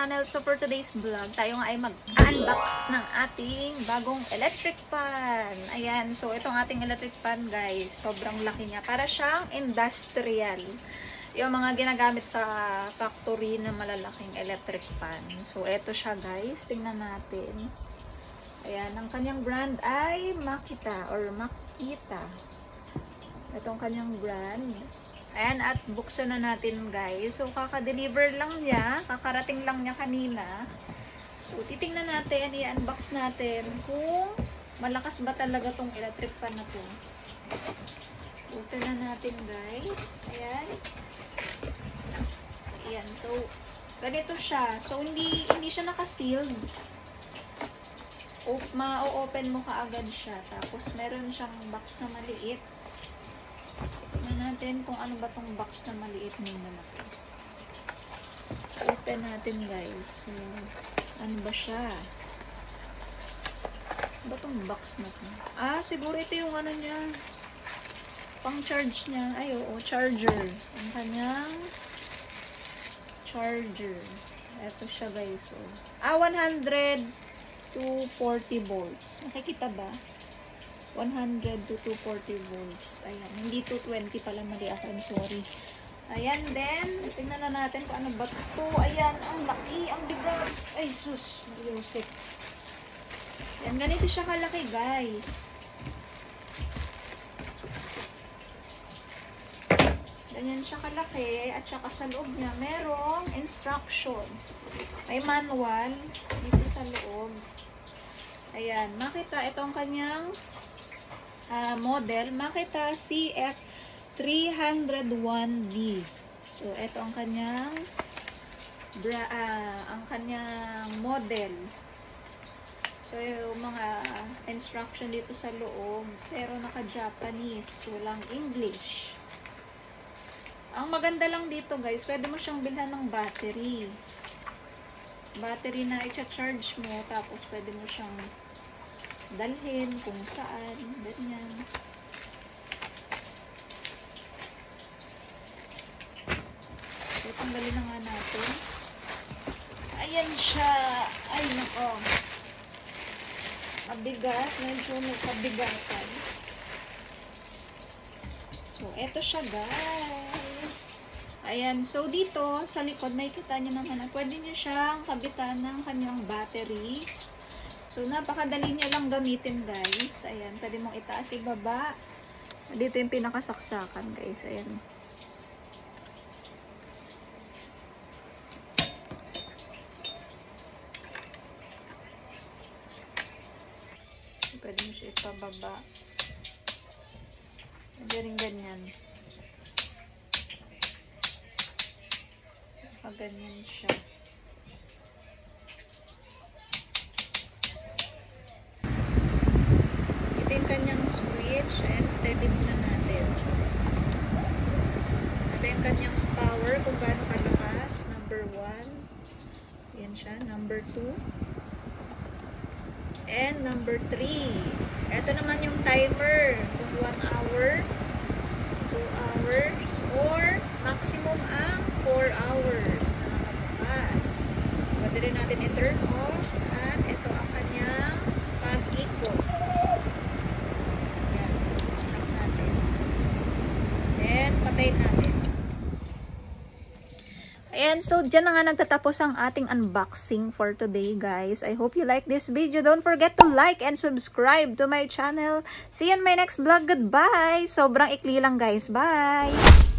Channel. So for today's vlog, tayo nga ay mag-unbox ng ating bagong electric fan. Ayan, so itong ating electric fan guys, sobrang laki niya. Para siyang industrial. Yung mga ginagamit sa factory na malalaking electric fan. So ito siya guys, tingnan natin. Ayan, ang kanyang brand ay Makita or Makita. Itong kanyang brand. Ayan, at buksan na natin guys. So, kaka-deliver lang niya. Kakarating lang niya kanina. So, titingnan natin, i-unbox natin kung malakas ba talaga tong electric fan na to. Open na natin guys. Ayan. Ayan. So, ganito siya. So, hindi, hindi siya naka-sealed. Ma-open mo kaagad siya. Tapos, meron siyang box na maliit natin kung ano ba tong box na maliit na malaki. Open natin guys. So, ano ba siya? Ano ba tong box na to? Ah, siguro ito yung ano niya. Pang charge niya. Ay, oo, charger. Ang kanyang charger. Ito siya guys. So, ah, 100 to 40 volts. Nakikita ba? 100 to 240 volts. Ayan. Hindi 220 pala. Mali ako. I'm sorry. Ayan. Then, tingnan na natin kung ano ba ito. Ayan. Ang laki. Ang bigat. Ay, sus. Yusik. Ayan. Ganito siya kalaki, guys. Ganyan siya kalaki. At saka sa loob niya, merong instruction. May manual dito sa loob. Ayan. Makita, itong kanyang uh, model, Makita CF301B. So, ito ang kanyang bra, uh, ang kanyang model. So, yung mga instruction dito sa loob, pero naka-Japanese, walang English. Ang maganda lang dito, guys, pwede mo siyang bilhan ng battery. Battery na i-charge mo, tapos pwede mo siyang dalhin kung saan, ganyan. So, tanggalin na nga natin. Ayan siya. Ay, nako. Mabigat. Medyo nagkabigatan. So, eto siya, guys. Ayan. So, dito, sa likod, may kita nyo naman na pwede nyo siyang kabitan ng kanyang battery. So, napakadali niya lang gamitin, guys. Ayan, pwede mong itaas, ibaba. Dito yung pinakasaksakan, guys. Ayan. Pwede mo siya ipababa. Pwede rin ganyan. Pag ganyan siya. ito yung kanyang switch. And steady muna natin. Ito yung kanyang power kung gaano kalakas. Number 1 yan siya, number 2 and number 3 ito naman yung timer. Kung 1 hour 2 hours or maximum ang 4 hours. Na nakabukas pwede rin natin i-turn off at ito ang kanyang pag-ikot patayin natin. Ayan, so dyan na nga nagtatapos ang ating unboxing for today, guys. I hope you like this video. Don't forget to like and subscribe to my channel. See you in my next vlog. Goodbye! Sobrang ikli lang, guys. Bye!